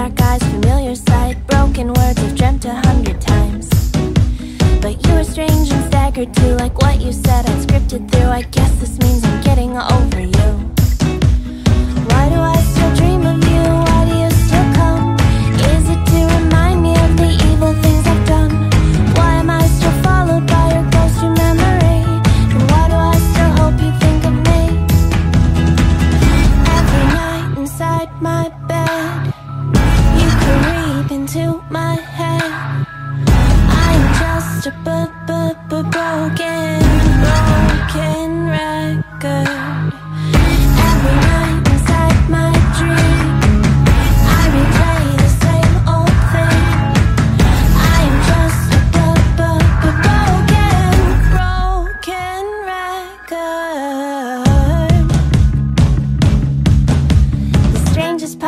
dark eyes, familiar sight Broken words I've dreamt a hundred times. But you were strange and staggered too Like what you said I'd scripted through. I guess this means I'm getting over you. into my head. I'm just a book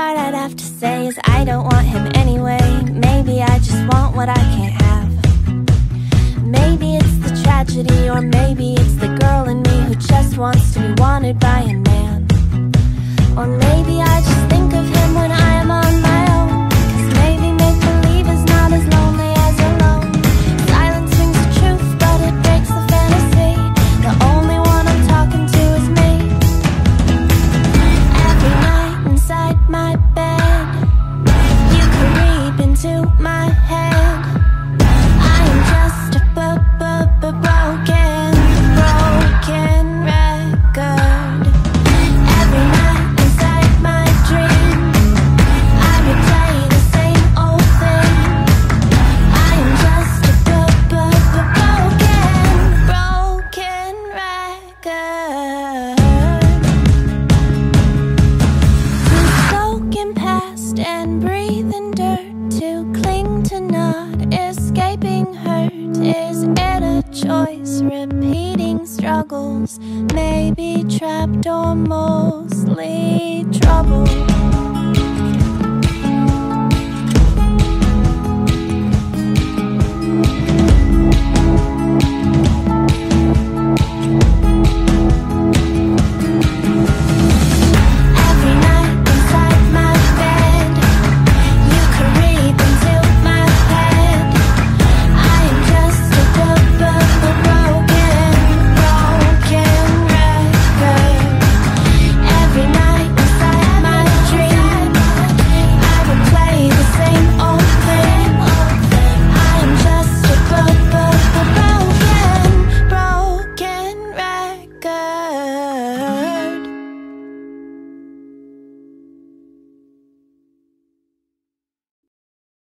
part I'd have to say is I don't want him anyway. Maybe I just want what I can't have. Maybe it's the tragedy, or maybe it's the girl in me who just wants to be wanted by him. Escaping hurt? Is it a choice? Repeating struggles, maybe trapped or mostly trouble.